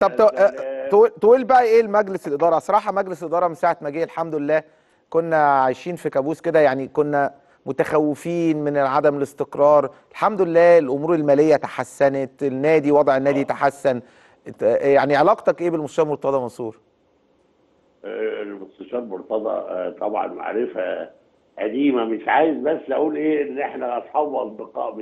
طب تو- آه، تقول تقول بقى إيه المجلس الإدارة؟ صراحة مجلس الإدارة من ساعة ما جه الحمد لله كنا عايشين في كابوس كده يعني كنا متخوفين من عدم الاستقرار. الحمد لله الأمور المالية تحسنت النادي وضع النادي تحسن. إت- يعني علاقتك إيه بالمستشار مرتضى منصور؟ آه، المستشار مرتضى آه، طبعا معرفة قديمة. مش عايز بس أقول إيه إن إحنا أصحاب وأصدقاء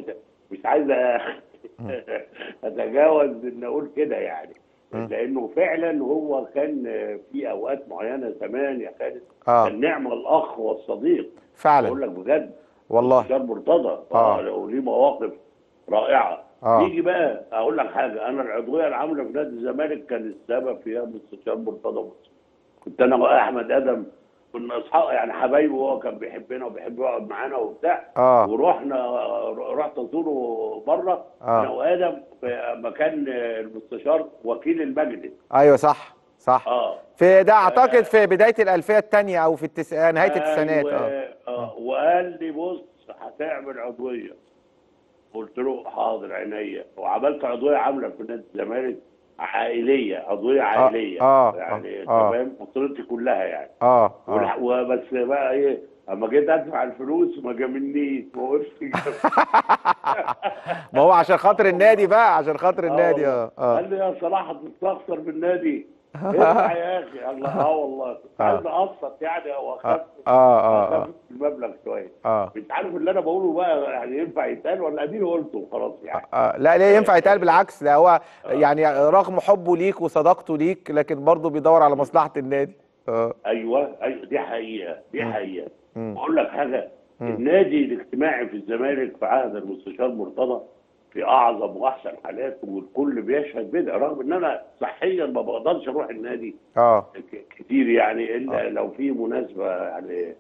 مش عايز أتجاوز إن أقول كده يعني. لأنه فعلا هو كان آه، في أوقات معينة زمان يا خالد آه. كان نعم الأخ والصديق. بقول فعلا لك بجد. والله. المستشار مرتضى. آه. آه وليه مواقف رائعة. آه. يجي بقى أقول لك حاجة أنا العضوية العاملة في نادي الزمالك كان السبب فيها المستشار مرتضى منصور كنت أنا وأحمد أدم كنا أصحاب يعني حبايبه وهو كان بيحبنا وبيحب يقعد معانا وبتاع. آه. ورحنا رحت أزوره بره. آه. أنا وآدم في مكان المستشار وكيل المجلس أيوه صح صح. آه. في ده أعتقد في بداية الألفية الثانية أو في التس... نهاية التسعينات أيوة. آه. آه. وقال لي بص هتعمل عضوية. قلت له حاضر عينيا. وعملت عضوية عاملة في نادي الزمالك. عائلية عضويه عائلية. آه، يعني آه. آه. تمام؟ أسرتي كلها يعني. آه آه. وبس بقى إيه أما جيت أدفع الفلوس ما جاملنيش ما وقفش ما هو عشان خاطر النادي بقى عشان خاطر النادي آه آه. قال لي يا صلاح هتستخسر بالنادي ارجع يا أخي. الله آه والله. آه. عايز اقسط يعني أو آه اخفف آه. آه آه. مش عارف اللي أنا بقوله بقى يعني ينفع يتقال ولا اديني قلته خلاص يعني. آه لا ليه ينفع يتقال بالعكس ده هو يعني رغم حبه ليك وصداقته ليك لكن برضه بيدور على مصلحة النادي. آه. أيوه أيوه دي حقيقة دي حقيقة. بقول لك حاجة النادي الاجتماعي في الزمالك في عهد المستشار مرتضى في أعظم وأحسن حالاته والكل بيشهد بده رغم إن أنا صحيا ما بقدرش أروح النادي آه. كتير يعني إلا لو في مناسبة يعني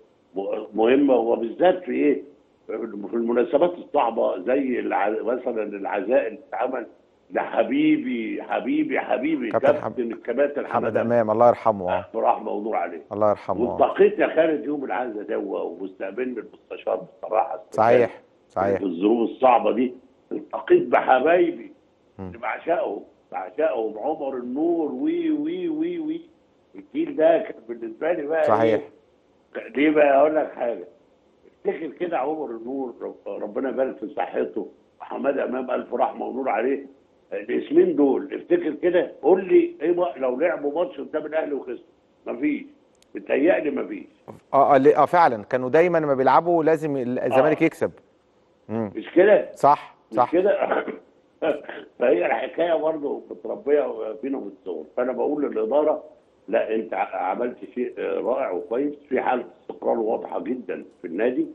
مهمة وبالذات في إيه؟ في المناسبات الصعبة زي الع... مثلا العزاء اللي اتعمل لحبيبي حبيبي حبيبي كابتن كابتن الكباتن حمد امام الله يرحمه. آه. برحمه ونور عليه. الله يرحمه. آه. والتقيت يا خالد يوم العزاء ده واستقبلني المستشار بصراحة صحيح صحيح. في الظروف الصعبة دي التقيت بحبايبي اللي بعشقهم بعشقهم عمر النور وي وي وي وي. الجيل ده كان بالنسبة لي بقى صحيح. ليه بقى أقول لك حاجة. افتكر كده عمر النور رب- ربنا يبارك في صحته وحماد أمام ألف رحمة ونور عليه الاسمين دول. افتكر كده قول لي إيه بقى؟ لو لعبوا ماتش قدام الأهلي وخسروا. مفيش. متهيألي مفيش. آه آه ليه- آه فعلا. كانوا دايما لما بيلعبوا لازم الزمالك آه. يكسب. مم. مش كده؟ صح مش صح. كده؟ فهي الحكاية برضه متربيه فينا من الصغر. فأنا بقول للإدارة لا انت عملت شيء رائع وكويس. في حالة استقرار واضحة جدا في النادي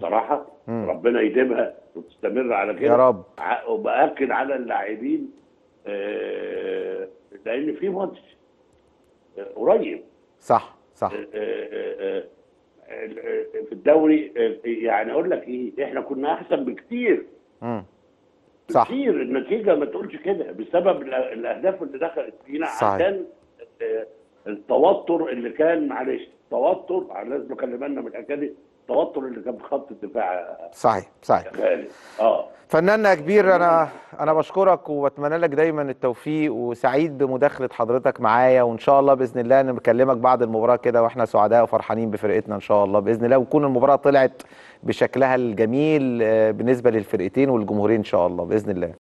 صراحة ربنا يديمها وتستمر على كده يا رب. وبأكد على اللاعبين آه، لأن في ماتش آه، قريب. صح صح. آه، آه، آه، آه، في الدوري يعني أقول لك إيه إحنا كنا أحسن بكتير. مم. صح. كتير. النتيجة ما تقولش كده بسبب الأهداف اللي دخلت فينا. عشان التوتر اللي كان معلش توتر لازم نخلي بالنا من الحكاية دي التوتر اللي كان في خط الدفاع. صحيح صحيح. آه. فنان كبير أنا أنا بشكرك وبتمنى لك دايما التوفيق وسعيد بمداخلة حضرتك معايا وإن شاء الله بإذن الله أنا بكلمك بعد المباراة كده وإحنا سعداء وفرحانين بفرقتنا إن شاء الله بإذن الله وتكون المباراة طلعت بشكلها الجميل آه، بالنسبة للفرقتين والجمهورين إن شاء الله بإذن الله.